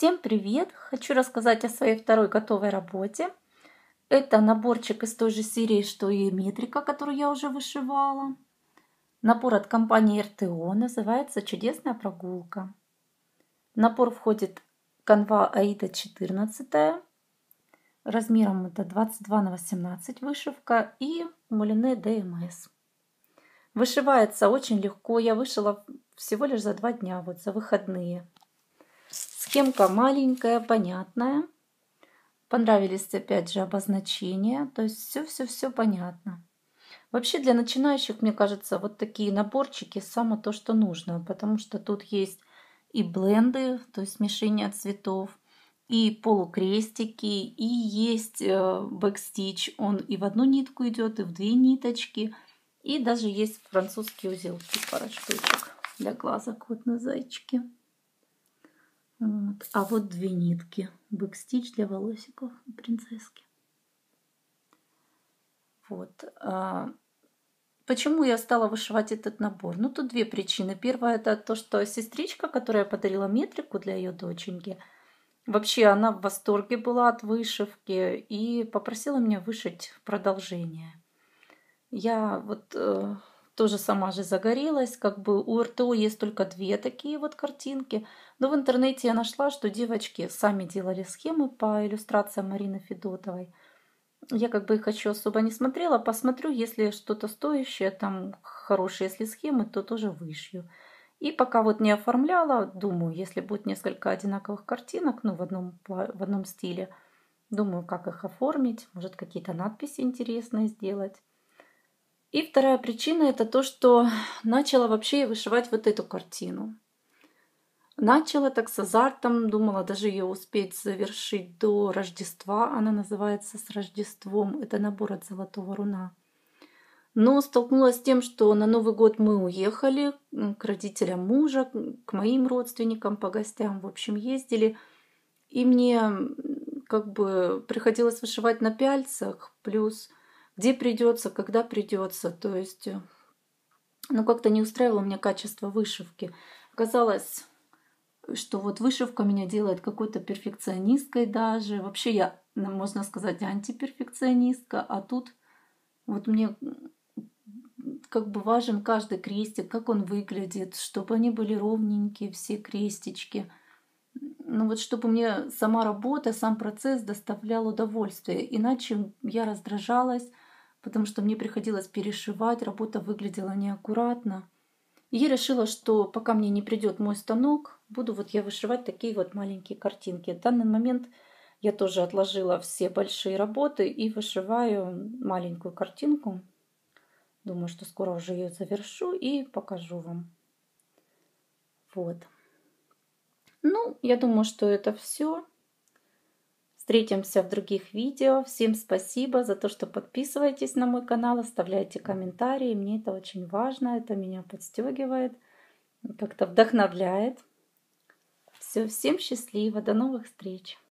Всем привет! Хочу рассказать о своей второй готовой работе. Это наборчик из той же серии, что и метрика, которую я уже вышивала. Набор от компании РТО называется «Чудесная прогулка». В набор входит канва Аида 14, размером это 22 на 18 вышивка и мулине ДМС. Вышивается очень легко, я вышила всего лишь за два дня, вот за выходные. Схемка маленькая, понятная. Понравились опять же обозначения, то есть все-все-все понятно. Вообще для начинающих, мне кажется, вот такие наборчики самое то, что нужно, потому что тут есть и бленды, то есть смешение цветов, и полукрестики, и есть э, бэкстич, он и в одну нитку идет, и в две ниточки, и даже есть французские узелки, пара штучек для глазок вот на зайчике. Вот. А вот две нитки. Бэкстич для волосиков принцесски. Вот. А почему я стала вышивать этот набор? Ну, тут две причины. Первая это то, что сестричка, которая подарила метрику для ее доченьки, вообще она в восторге была от вышивки и попросила меня вышить продолжение. Я вот э, тоже сама же загорелась. Как бы у РТО есть только две такие вот картинки. Но в интернете я нашла, что девочки сами делали схемы по иллюстрациям Марины Федотовой. Я как бы их еще особо не смотрела. Посмотрю, если что-то стоящее, там хорошие, если схемы, то тоже вышью. И пока вот не оформляла, думаю, если будет несколько одинаковых картинок, ну, в одном, в одном стиле, думаю, как их оформить, может, какие-то надписи интересные сделать. И вторая причина это то, что начала вообще вышивать вот эту картину. Начала так с азартом, думала даже ее успеть завершить до Рождества. Она называется «С Рождеством». Это набор от Золотого Руна. Но столкнулась с тем, что на Новый год мы уехали к родителям мужа, к моим родственникам по гостям. В общем, ездили. И мне как бы приходилось вышивать на пяльцах, плюс где придется, когда придется. То есть, э, ну, как-то не устраивало мне качество вышивки. Казалось, что вот вышивка меня делает какой-то перфекционисткой даже. Вообще я, можно сказать, антиперфекционистка, а тут вот мне как бы важен каждый крестик, как он выглядит, чтобы они были ровненькие, все крестички. Ну вот чтобы мне сама работа, сам процесс доставлял удовольствие. Иначе я раздражалась, потому что мне приходилось перешивать, работа выглядела неаккуратно. И я решила, что пока мне не придет мой станок, буду вот я вышивать такие вот маленькие картинки. В данный момент я тоже отложила все большие работы и вышиваю маленькую картинку. Думаю, что скоро уже ее завершу и покажу вам. Вот. Ну, я думаю, что это все. Встретимся в других видео. Всем спасибо за то, что подписываетесь на мой канал, оставляете комментарии. Мне это очень важно, это меня подстегивает, как-то вдохновляет. Все, всем счастливо, до новых встреч!